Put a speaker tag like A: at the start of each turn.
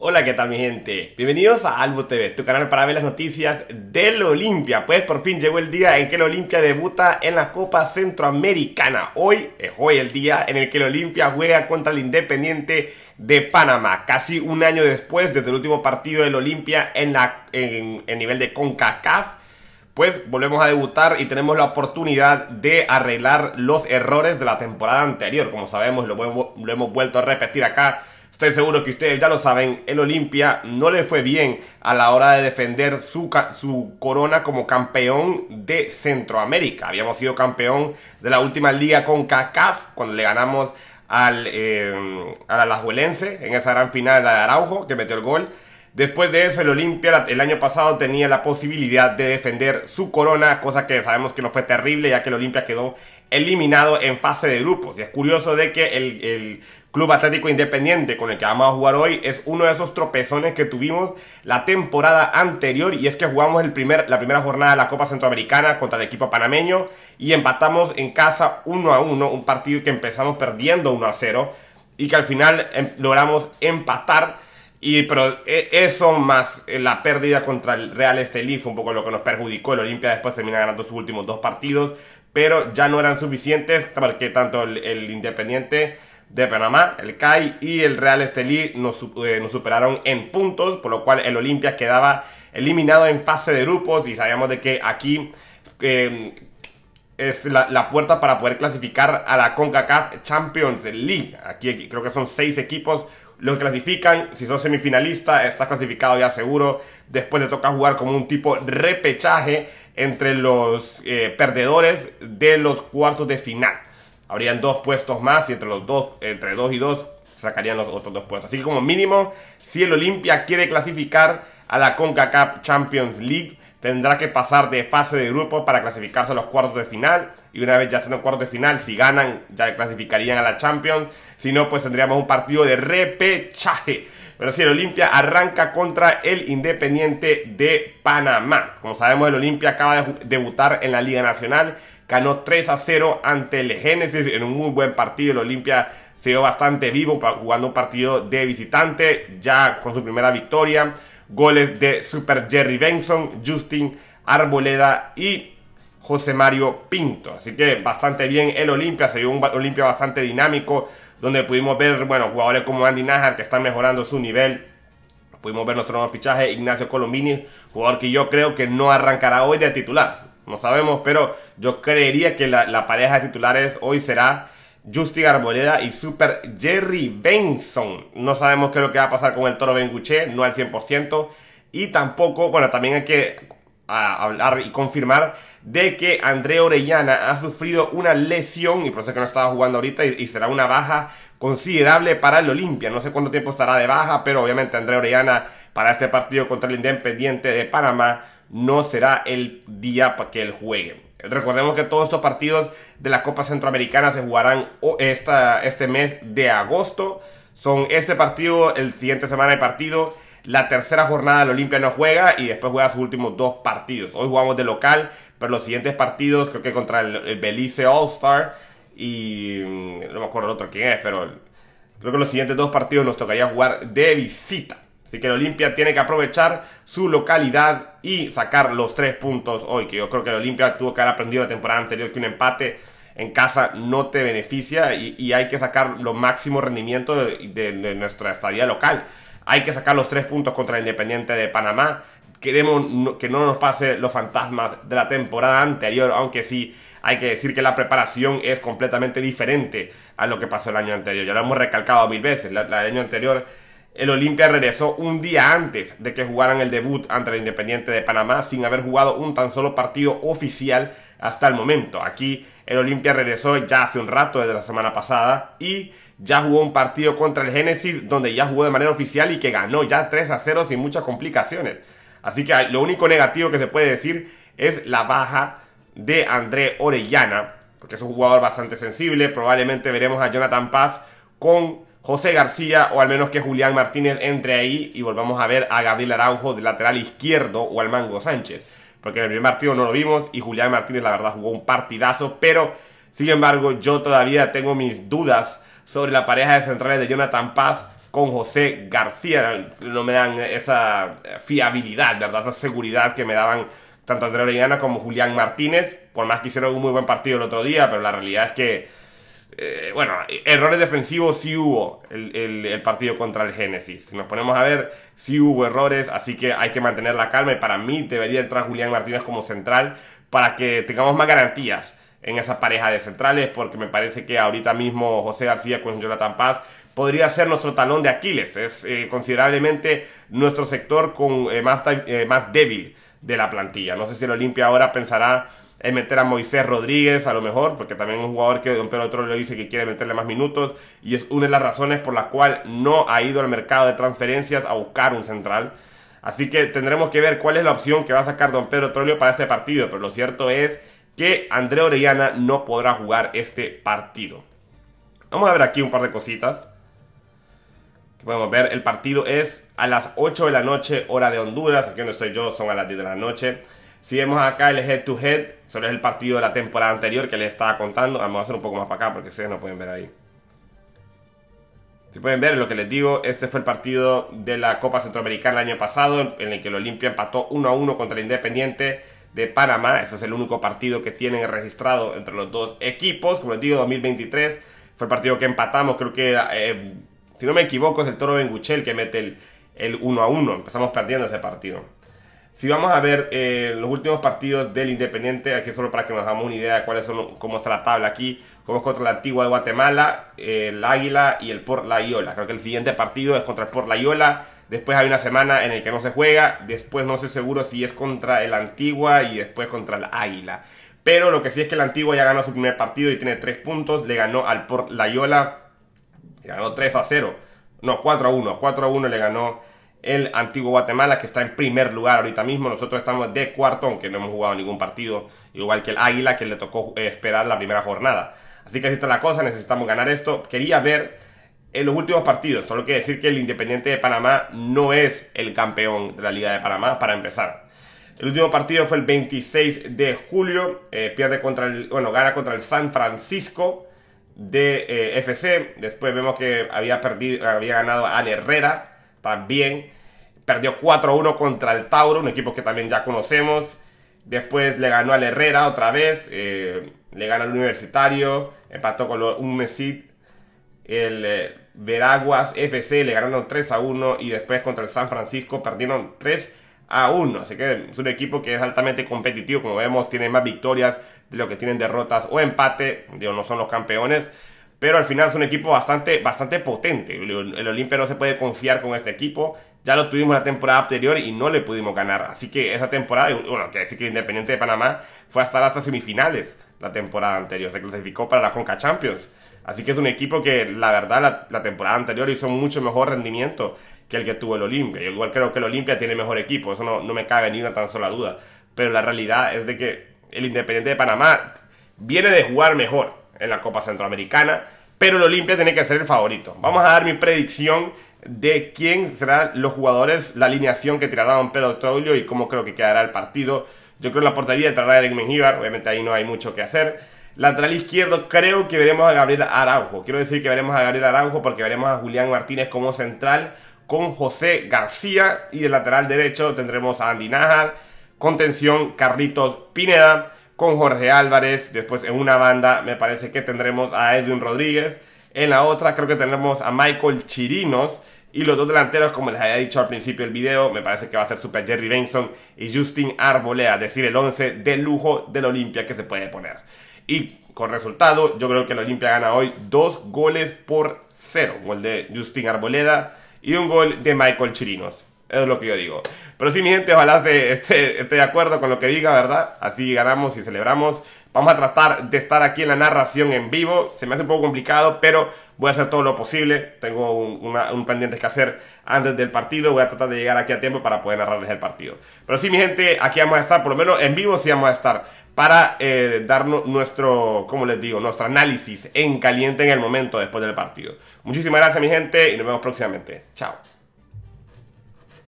A: Hola, ¿qué tal mi gente? Bienvenidos a Albo TV, tu canal para ver las noticias del Olimpia. Pues por fin llegó el día en que el Olimpia debuta en la Copa Centroamericana. Hoy es hoy el día en el que el Olimpia juega contra el Independiente de Panamá. Casi un año después desde el último partido del Olimpia en, en, nivel de CONCACAF. Pues volvemos a debutar y tenemos la oportunidad de arreglar los errores de la temporada anterior. Como sabemos, lo, lo hemos vuelto a repetir acá Estoy seguro que ustedes ya lo saben, el Olimpia no le fue bien a la hora de defender su, su, corona como campeón de Centroamérica. Habíamos sido campeón de la última liga con CACAF cuando le ganamos al, eh, al Alajuelense en esa gran final de Araujo que metió el gol. Después de eso, el Olimpia el año pasado tenía la posibilidad de defender su corona, cosa que sabemos que no fue terrible, ya que el Olimpia quedó eliminado en fase de grupos. Y es curioso de que el, el, Club Atlético Independiente con el que vamos a jugar hoy es uno de esos tropezones que tuvimos la temporada anterior y es que jugamos el primer, la primera jornada de la Copa Centroamericana contra el equipo panameño y empatamos en casa 1 a 1, un partido que empezamos perdiendo 1 a 0 y que al final em, logramos empatar. Y, pero e, eso más eh, la pérdida contra el Real Estelí fue un poco lo que nos perjudicó. El Olimpia después termina ganando sus últimos dos partidos, pero ya no eran suficientes porque tanto el Independiente de Panamá, el CAI y el Real Estelí nos, eh, nos, superaron en puntos, por lo cual el Olimpia quedaba eliminado en fase de grupos y sabíamos de que aquí em, es la, puerta para poder clasificar a la CONCACAF Champions League. Aquí, creo que son seis equipos los que clasifican. Si sos semifinalista, estás clasificado ya seguro. Después te toca jugar como un tipo repechaje entre los eh, perdedores de los cuartos de final habrían dos puestos más y entre los dos, entre dos y dos, sacarían los otros dos puestos. Así que como mínimo, si el Olimpia quiere clasificar a la CONCACAF Champions League, tendrá que pasar de fase de grupo para clasificarse a los cuartos de final. Y una vez ya siendo cuartos de final, si ganan, ya clasificarían a la Champions. Si no, pues tendríamos un partido de repechaje. Pero si el Olimpia arranca contra el Independiente de Panamá. Como sabemos, el Olimpia acaba de debutar en la Liga Nacional ganó 3 a 0 ante el Génesis en un muy buen partido. El Olimpia se dio bastante vivo jugando un partido de visitante, ya con su primera victoria. Goles de Super Jerry Benson, Justin Arboleda y José Mario Pinto. Así que bastante bien el Olimpia, se dio un Olimpia bastante dinámico, donde pudimos ver, bueno, jugadores como Andy Najar que están mejorando su nivel. Pudimos ver nuestro nuevo fichaje, Ignacio Colombini, jugador que yo creo que no arrancará hoy de titular no sabemos, pero yo creería que la, pareja de titulares hoy será Justin Arboleda y Super Jerry Benson. No sabemos qué es lo que va a pasar con el Toro Benguche, no al 100%. Y tampoco, bueno, también hay que hablar y confirmar de que André Orellana ha sufrido una lesión y por eso es que no estaba jugando ahorita y, y será una baja considerable para el Olimpia. No sé cuánto tiempo estará de baja, pero obviamente André Orellana para este partido contra el Independiente de Panamá no será el día para que él juegue. Recordemos que todos estos partidos de la Copa Centroamericana se jugarán esta, este mes de agosto. Son este partido, el siguiente semana de partido. La tercera jornada del Olimpia no juega y después juega sus últimos dos partidos. Hoy jugamos de local, pero los siguientes partidos creo que contra el, Belice All Star y mm, no me acuerdo el otro quién es, pero creo que los siguientes dos partidos nos tocaría jugar de visita. Así que el Olimpia tiene que aprovechar su localidad y sacar los tres puntos hoy. Que yo creo que el Olimpia tuvo que haber aprendido la temporada anterior que un empate en casa no te beneficia y, hay que sacar los máximos rendimientos de, nuestra estadía local. Hay que sacar los tres puntos contra el Independiente de Panamá. Queremos que no nos pase los fantasmas de la temporada anterior, aunque sí hay que decir que la preparación es completamente diferente a lo que pasó el año anterior. Ya lo hemos recalcado mil veces. el año anterior el Olimpia regresó un día antes de que jugaran el debut ante el Independiente de Panamá sin haber jugado un tan solo partido oficial hasta el momento. Aquí el Olimpia regresó ya hace un rato desde la semana pasada y ya jugó un partido contra el Génesis donde ya jugó de manera oficial y que ganó ya 3 a 0 sin muchas complicaciones. Así que lo único negativo que se puede decir es la baja de André Orellana, porque es un jugador bastante sensible. Probablemente veremos a Jonathan Paz con José García o al menos que Julián Martínez entre ahí y volvamos a ver a Gabriel Araujo de lateral izquierdo o al Mango Sánchez. Porque en el primer partido no lo vimos y Julián Martínez la verdad jugó un partidazo, pero sin embargo yo todavía tengo mis dudas sobre la pareja de centrales de Jonathan Paz con José García. No me dan esa fiabilidad, ¿verdad? Esa seguridad que me daban tanto André Orellana como Julián Martínez. Por más que hicieron un muy buen partido el otro día, pero la realidad es que, eh, bueno, errores defensivos sí hubo el, partido contra el Génesis. Si nos ponemos a ver, sí hubo errores, así que hay que mantener la calma. Y para mí debería entrar Julián Martínez como central para que tengamos más garantías en esa pareja de centrales, porque me parece que ahorita mismo José García con Jonathan Paz podría ser nuestro talón de Aquiles. Es eh, considerablemente nuestro sector con, eh, más, más débil de la plantilla. No sé si el Olimpia ahora pensará en meter a Moisés Rodríguez a lo mejor, porque también es un jugador que Don Pedro le dice que quiere meterle más minutos y es una de las razones por la cual no ha ido al mercado de transferencias a buscar un central. Así que tendremos que ver cuál es la opción que va a sacar Don Pedro Trolio para este partido, pero lo cierto es que André Orellana no podrá jugar este partido. Vamos a ver aquí un par de cositas podemos ver, el partido es a las 8 de la noche, hora de Honduras. Aquí donde estoy yo son a las 10 de la noche. Si vemos acá el head to head, solo es el partido de la temporada anterior que les estaba contando. Vamos a hacer un poco más para acá porque ustedes no pueden ver ahí. Si pueden ver, lo que les digo, este fue el partido de la Copa Centroamericana el año pasado, en el que el Olimpia empató 1 a 1 contra el Independiente de Panamá. Ese es el único partido que tienen registrado entre los dos equipos. Como les digo, 2023 fue el partido que empatamos, creo que eh, si no me equivoco, es el Toro Benguchel que mete el, el 1 a 1. Empezamos perdiendo ese partido. Si vamos a ver eh, los últimos partidos del Independiente, aquí solo para que nos hagamos una idea de cuáles son, cómo está la tabla aquí. Es contra la Antigua de Guatemala, el Águila y el Port La Iola. Creo que el siguiente partido es contra el Port La Iola. Después hay una semana en el que no se juega. Después no estoy seguro si es contra el Antigua y después contra el Águila. Pero lo que sí es que el Antigua ya ganó su primer partido y tiene 3 puntos. Le ganó al Port La Iola ganó 3 a 0. No, 4 a 1. 4 a 1 le ganó el antiguo Guatemala, que está en primer lugar ahorita mismo. Nosotros estamos de cuarto, aunque no hemos jugado ningún partido. Igual que el Águila, que le tocó eh, esperar la primera jornada. Así que así está la cosa, necesitamos ganar esto. Quería ver en los últimos partidos. Solo que decir que el Independiente de Panamá no es el campeón de la Liga de Panamá, para empezar. El último partido fue el 26 de julio. Eh, pierde contra el. Bueno, gana contra el San Francisco de eh, FC. Después vemos que había, perdido, había ganado al Herrera también. Perdió 4-1 contra el Tauro, un equipo que también ya conocemos. Después le ganó al Herrera otra vez. Eh, le ganó al Universitario. Empató con un Mesit. El eh, Veraguas FC le ganaron 3 1. Y después contra el San Francisco perdieron 3 a 1. Así que es un equipo que es altamente competitivo. Como vemos, tiene más victorias de lo que tienen derrotas o empate. Digo, no son los campeones. Pero al final es un equipo bastante, bastante potente. El Olimpia no se puede confiar con este equipo. Ya lo tuvimos la temporada anterior y no le pudimos ganar. Así que esa temporada, bueno, que decir que Independiente de Panamá fue hasta hasta semifinales la temporada anterior. Se clasificó para la Conca Champions. Así que es un equipo que la verdad la, la temporada anterior hizo mucho mejor rendimiento que el que tuvo el Olimpia. Yo igual creo que el Olimpia tiene mejor equipo, eso no, no me cabe ni una tan sola duda. Pero la realidad es de que el Independiente de Panamá viene de jugar mejor en la Copa Centroamericana, pero el Olimpia tiene que ser el favorito. Vamos a dar mi predicción de quién serán los jugadores, la alineación que tirará Don Pedro Troglio y cómo creo que quedará el partido. Yo creo que la portería entrará Eric Mengíbar, obviamente ahí no hay mucho que hacer. Lateral izquierdo creo que veremos a Gabriel Araujo. Quiero decir que veremos a Gabriel Araujo porque veremos a Julián Martínez como central con José García y de lateral derecho tendremos a Andy Najar, contención Carlitos Pineda, con Jorge Álvarez, después en una banda me parece que tendremos a Edwin Rodríguez, en la otra creo que tendremos a Michael Chirinos, y los dos delanteros, como les había dicho al principio del video, me parece que va a ser Super Jerry Benson y Justin Arbolea, es decir, el 11 de lujo del Olimpia que se puede poner. Y con resultado, yo creo que el Olimpia gana hoy dos goles por cero. Gol de Justin Arboleda y un gol de Michael Chirinos. Es lo que yo digo. Pero sí, mi gente, ojalá esté, de acuerdo con lo que diga, ¿verdad? Así ganamos y celebramos. Vamos a tratar de estar aquí en la narración en vivo. Se me hace un poco complicado, pero voy a hacer todo lo posible. Tengo un, un pendiente que hacer antes del partido. Voy a tratar de llegar aquí a tiempo para poder narrarles el partido. Pero sí, mi gente, aquí vamos a estar, por lo menos en vivo sí vamos a estar para eh, darnos nuestro, como les digo, nuestro análisis en caliente en el momento después del partido. Muchísimas gracias mi gente y nos vemos próximamente. Chao.